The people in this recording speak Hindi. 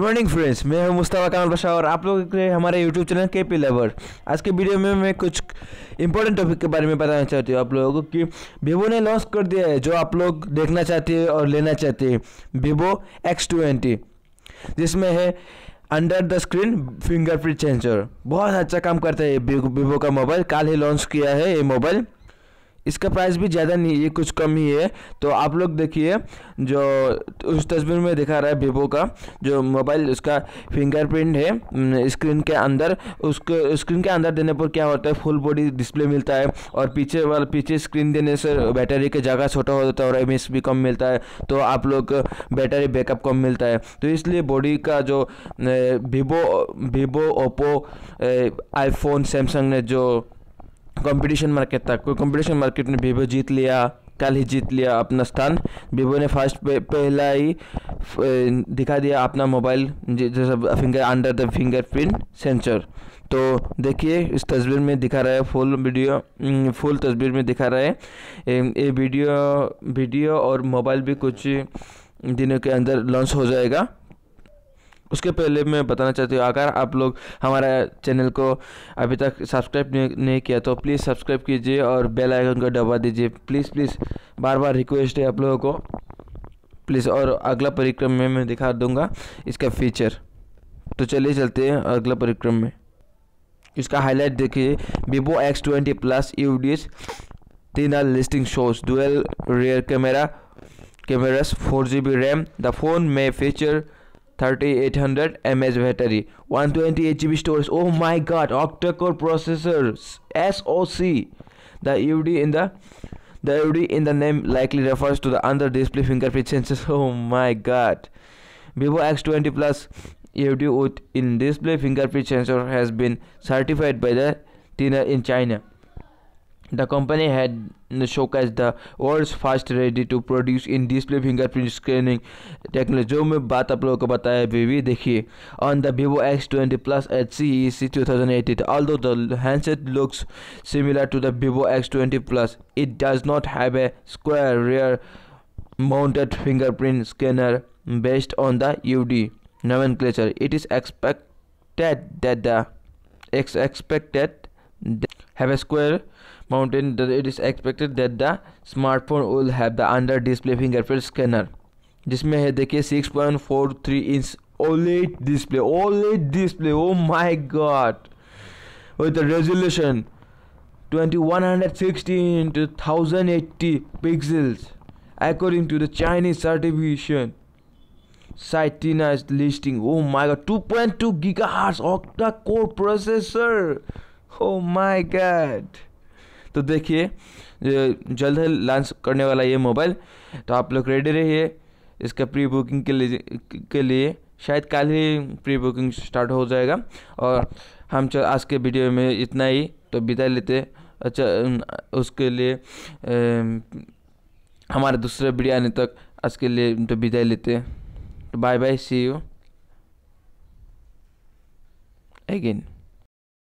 मॉर्निंग फ्रेंड्स मैं हूँ मुस्तफ़ा कमल बशा और आप लोगों के हमारे यूट्यूब चैनल के पी लेवर आज के वीडियो में मैं कुछ इंपॉर्टेंट टॉपिक के बारे में बताना चाहती हूँ आप लोगों को कि वीवो ने लॉन्च कर दिया है, जो आप लोग देखना चाहते हैं और लेना चाहते हैं। वीवो एक्स ट्वेंटी जिसमें है under the screen fingerprint sensor बहुत अच्छा काम करता है वीवो का मोबाइल कल ही लॉन्च किया है ये मोबाइल इसका प्राइस भी ज़्यादा नहीं है कुछ कम ही है। तो आप लोग देखिए, जो उस तस्वीर में दिखा रहा है वीवो का, जो मोबाइल उसका फिंगरप्रिंट है स्क्रीन के अंदर, उसको स्क्रीन के अंदर देने पर क्या होता है फुल बॉडी डिस्प्ले मिलता है, और पीछे वाला, पीछे स्क्रीन देने से बैटरी की जगह छोटा हो जाता है, और एम भी कम मिलता है तो आप लोग बैटरी बैकअप कम मिलता है। तो इसलिए बॉडी का जो Vivo Vivo Oppo iPhone Samsung ने जो कंपटीशन मार्केट था। कोई कंपटीशन मार्केट में वीवो जीत लिया कल ही जीत लिया अपना स्थान वीवो ने फ़र्स्ट पहला ही दिखा दिया अपना मोबाइल जैसा finger under the fingerprint sensor तो देखिए, इस तस्वीर में दिखा रहा है फुल वीडियो फुल तस्वीर में दिखा रहा है। ये वीडियो वीडियो और मोबाइल भी कुछ दिनों के अंदर लॉन्च हो जाएगा। उसके पहले मैं बताना चाहती हूँ अगर आप लोग हमारा चैनल को अभी तक सब्सक्राइब नहीं, किया तो प्लीज़ सब्सक्राइब कीजिए और बेल आइकन को दबा दीजिए। प्लीज़ प्लीज़ बार बार रिक्वेस्ट है आप लोगों को। प्लीज़ और अगला परिक्रम में मैं दिखा दूँगा इसका फीचर। तो चलिए चलते हैं अगला परिक्रम में। इसका हाईलाइट देखिए Vivo X twenty plus U D तीन R listing shows dual rear camera cameras four G B RAM the phone में feature 3800 mAh battery 128 GB storage oh my god octa-core processor SoC the UD in the the UD in the name likely refers to the under display fingerprint sensors oh my god. Vivo X20 Plus UD with in display fingerprint sensor has been certified by the TINA in China the company had showcased the world's first ready to produce in display fingerprint scanning technology जो मैं बात आप लोगों को बताया बेबी देखिए on the Vivo X20 Plus at CEC 2018 although the handset looks similar to the Vivo X20 Plus it does not have a square rear mounted fingerprint scanner based on the UD nomenclature it is expected that the ex expected have a square mountain it is expected that the smartphone will have the under display fingerprint scanner जिसमें है देखिए 6.43 inch OLED display OLED display oh my god with the resolution 2160 into 1080 pixels according to the Chinese certification site Tina is listing oh my god 2.2 gigahertz octa core processor Oh my god. तो देखिए जल्द ही लॉन्च करने वाला ये मोबाइल तो आप लोग रेडी रहिए इसका प्री बुकिंग के लिए के लिए। शायद कल ही प्री बुकिंग स्टार्ट हो जाएगा। और हम चल आज के वीडियो में इतना ही। तो विदाई लेते अच्छा उसके लिए हमारे दूसरे वीडियो आने तक आज के लिए तो विदाई लेते तो bye bye see you again